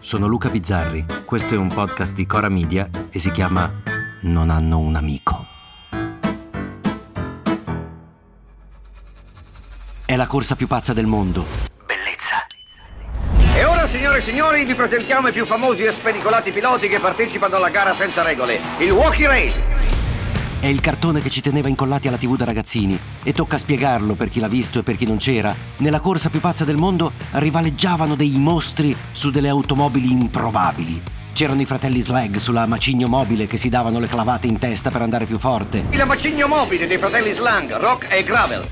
sono Luca Bizzarri, questo è un podcast di Cora Media e si chiama Non hanno un amico. È la corsa più pazza del mondo. Bellezza. E ora, signore e signori, vi presentiamo i più famosi e spedicolati piloti che partecipano alla gara senza regole, il Walkie Race. È il cartone che ci teneva incollati alla tv da ragazzini e tocca spiegarlo per chi l'ha visto e per chi non c'era. Nella corsa più pazza del mondo rivaleggiavano dei mostri su delle automobili improbabili. C'erano i fratelli Slag sulla macigno mobile che si davano le clavate in testa per andare più forte. Il macigno mobile dei fratelli Slang, Rock e Gravel.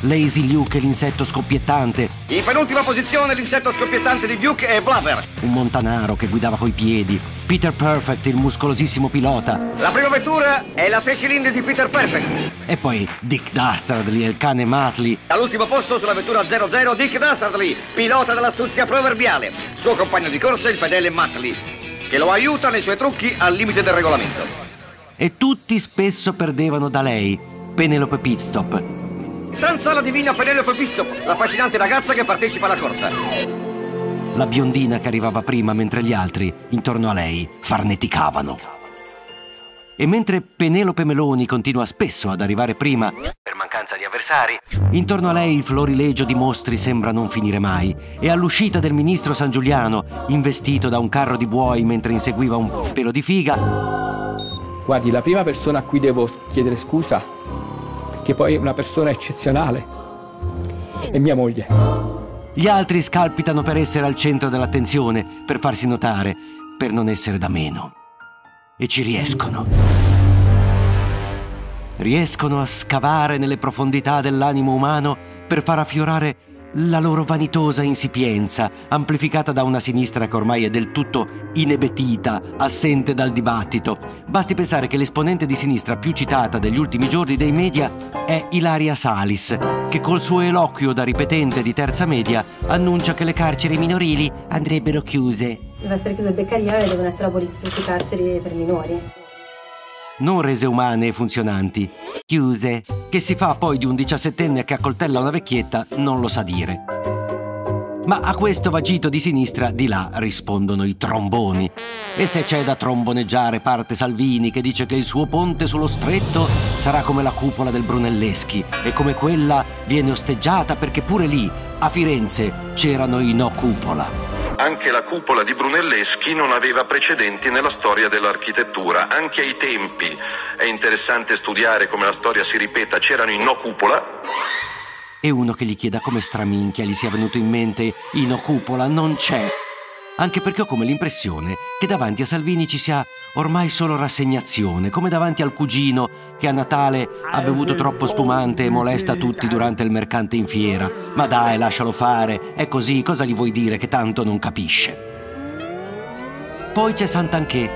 Lazy Luke e l'insetto scoppiettante. In penultima posizione l'insetto scoppiettante di Duke e Blubber. Un montanaro che guidava coi piedi. Peter Perfect, il muscolosissimo pilota. La prima vettura è la 6 cilindri di Peter Perfect. E poi Dick Dastardly e il cane Matley. All'ultimo posto sulla vettura 00 Dick Dastardly, pilota dell'astuzia proverbiale. Suo compagno di corsa il fedele Matley, che lo aiuta nei suoi trucchi al limite del regolamento. E tutti spesso perdevano da lei, Penelope Pitstop, Stanza la divina Penelope Pizzo, la affascinante ragazza che partecipa alla corsa. La biondina che arrivava prima mentre gli altri, intorno a lei, farneticavano. E mentre Penelope Meloni continua spesso ad arrivare prima, per mancanza di avversari, intorno a lei il florilegio di mostri sembra non finire mai. E all'uscita del ministro San Giuliano, investito da un carro di buoi mentre inseguiva un pelo di figa. Guardi, la prima persona a cui devo chiedere scusa che poi è una persona eccezionale, è mia moglie. Gli altri scalpitano per essere al centro dell'attenzione, per farsi notare, per non essere da meno. E ci riescono. Riescono a scavare nelle profondità dell'animo umano per far affiorare la loro vanitosa insipienza, amplificata da una sinistra che ormai è del tutto inebetita, assente dal dibattito. Basti pensare che l'esponente di sinistra più citata degli ultimi giorni dei media è Ilaria Salis, che col suo eloquio da ripetente di terza media annuncia che le carceri minorili andrebbero chiuse. Deve essere chiuso il Beccaria e devono essere abolite tutte le carceri per minori non rese umane e funzionanti, chiuse, che si fa poi di un diciassettenne che accoltella una vecchietta non lo sa dire. Ma a questo vagito di sinistra di là rispondono i tromboni. E se c'è da tromboneggiare parte Salvini che dice che il suo ponte sullo stretto sarà come la cupola del Brunelleschi e come quella viene osteggiata perché pure lì, a Firenze, c'erano i no cupola anche la cupola di Brunelleschi non aveva precedenti nella storia dell'architettura. Anche ai tempi è interessante studiare come la storia si ripeta, c'erano i no cupola. E uno che gli chieda come straminchia gli sia venuto in mente i no cupola non c'è anche perché ho come l'impressione che davanti a Salvini ci sia ormai solo rassegnazione, come davanti al cugino che a Natale ha bevuto troppo spumante e molesta tutti durante il mercante in fiera. Ma dai, lascialo fare, è così, cosa gli vuoi dire che tanto non capisce? Poi c'è Sant'Anché.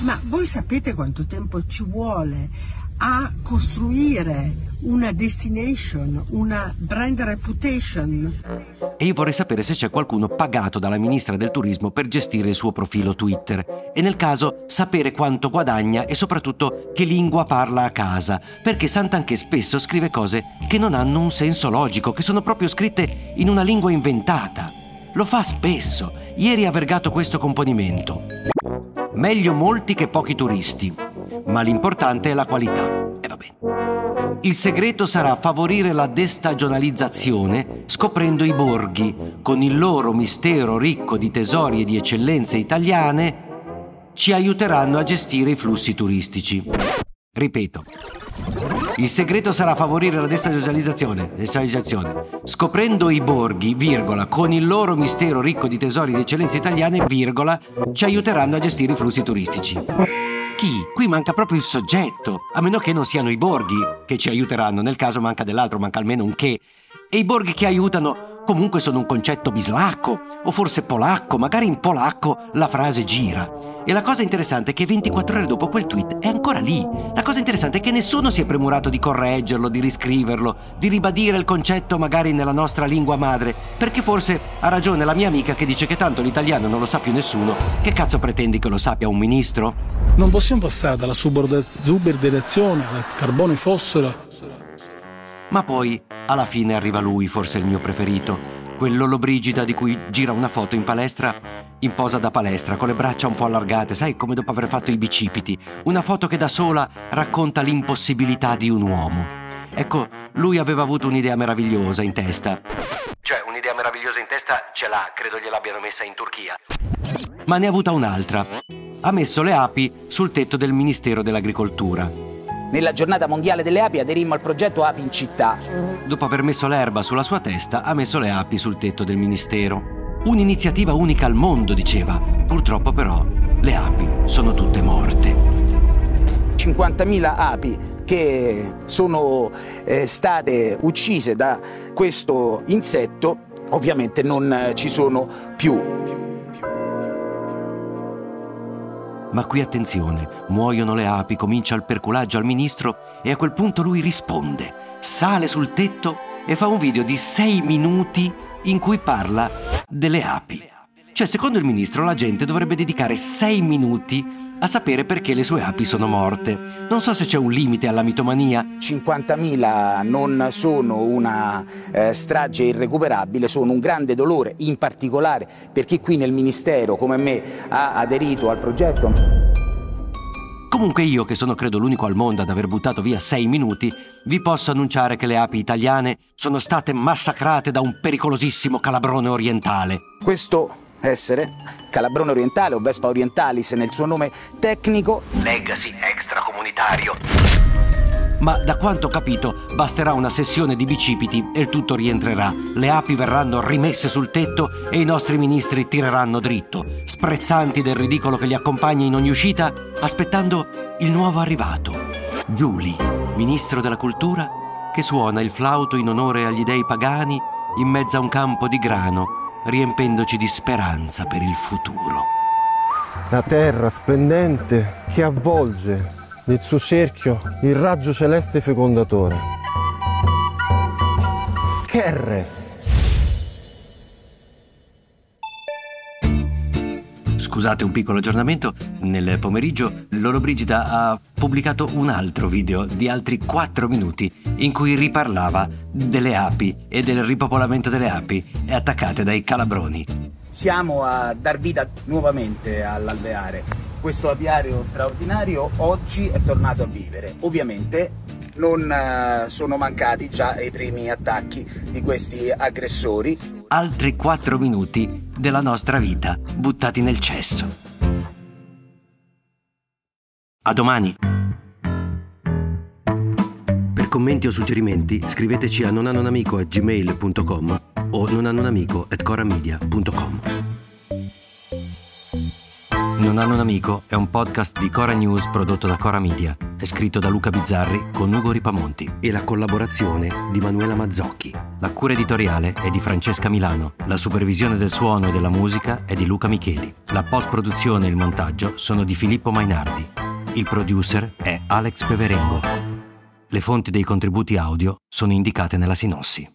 Ma voi sapete quanto tempo ci vuole a costruire una destination, una brand reputation. E io vorrei sapere se c'è qualcuno pagato dalla ministra del turismo per gestire il suo profilo Twitter e nel caso sapere quanto guadagna e soprattutto che lingua parla a casa, perché Sant'Anche spesso scrive cose che non hanno un senso logico, che sono proprio scritte in una lingua inventata. Lo fa spesso. Ieri ha vergato questo componimento. Meglio molti che pochi turisti, ma l'importante è la qualità. E va bene. Il segreto sarà favorire la destagionalizzazione scoprendo i borghi, con il loro mistero ricco di tesori e di eccellenze italiane, ci aiuteranno a gestire i flussi turistici. Ripeto, il segreto sarà favorire la destagionalizzazione, scoprendo i borghi, virgola, con il loro mistero ricco di tesori e di eccellenze italiane, virgola, ci aiuteranno a gestire i flussi turistici chi? Qui manca proprio il soggetto, a meno che non siano i borghi che ci aiuteranno, nel caso manca dell'altro, manca almeno un che. E i borghi che aiutano comunque sono un concetto bislacco, o forse polacco, magari in polacco la frase gira. E la cosa interessante è che 24 ore dopo quel tweet è ancora lì. La cosa interessante è che nessuno si è premurato di correggerlo, di riscriverlo, di ribadire il concetto magari nella nostra lingua madre, perché forse ha ragione la mia amica che dice che tanto l'italiano non lo sa più nessuno. Che cazzo pretendi che lo sappia un ministro? Non possiamo passare dalla subordinazione al carbone fossero. Ma poi, alla fine arriva lui, forse il mio preferito, quello Lollobrigida di cui gira una foto in palestra in posa da palestra, con le braccia un po' allargate, sai come dopo aver fatto i bicipiti. Una foto che da sola racconta l'impossibilità di un uomo. Ecco, lui aveva avuto un'idea meravigliosa in testa. Cioè, un'idea meravigliosa in testa ce l'ha, credo gliel'abbiano messa in Turchia. Ma ne ha avuta un'altra. Ha messo le api sul tetto del Ministero dell'Agricoltura. Nella giornata mondiale delle api aderimmo al progetto Api in città. Dopo aver messo l'erba sulla sua testa, ha messo le api sul tetto del Ministero. Un'iniziativa unica al mondo, diceva. Purtroppo però le api sono tutte morte. 50.000 api che sono eh, state uccise da questo insetto, ovviamente non ci sono più. Ma qui attenzione, muoiono le api, comincia il perculaggio al ministro e a quel punto lui risponde, sale sul tetto e fa un video di sei minuti in cui parla delle api. Cioè, secondo il ministro, la gente dovrebbe dedicare sei minuti a sapere perché le sue api sono morte. Non so se c'è un limite alla mitomania. 50.000 non sono una eh, strage irrecuperabile, sono un grande dolore, in particolare per chi qui nel Ministero, come me, ha aderito al progetto. Comunque io, che sono credo l'unico al mondo ad aver buttato via sei minuti, vi posso annunciare che le api italiane sono state massacrate da un pericolosissimo calabrone orientale. Questo essere Calabrone orientale o Vespa orientalis nel suo nome tecnico. Legacy extracomunitario. Ma da quanto ho capito basterà una sessione di bicipiti e il tutto rientrerà. Le api verranno rimesse sul tetto e i nostri ministri tireranno dritto, sprezzanti del ridicolo che li accompagna in ogni uscita, aspettando il nuovo arrivato. Giuli, ministro della cultura, che suona il flauto in onore agli dei pagani in mezzo a un campo di grano riempendoci di speranza per il futuro. La terra splendente che avvolge nel suo cerchio il raggio celeste fecondatore. Kerres. Scusate un piccolo aggiornamento, nel pomeriggio Lolo Brigida ha pubblicato un altro video di altri 4 minuti in cui riparlava delle api e del ripopolamento delle api attaccate dai calabroni. Siamo a dar vita nuovamente all'alveare. Questo apiario straordinario oggi è tornato a vivere. Ovviamente non uh, sono mancati già i primi attacchi di questi aggressori. Altri 4 minuti della nostra vita buttati nel cesso. A domani! Per commenti o suggerimenti scriveteci a nonanonamico.gmail.com o nonanonamico.coramedia.com Non hanno un amico è un podcast di Cora News prodotto da Cora Media. È scritto da Luca Bizzarri con Ugo Ripamonti e la collaborazione di Manuela Mazzocchi. La cura editoriale è di Francesca Milano. La supervisione del suono e della musica è di Luca Micheli. La post-produzione e il montaggio sono di Filippo Mainardi. Il producer è Alex Peverengo. Le fonti dei contributi audio sono indicate nella sinossi.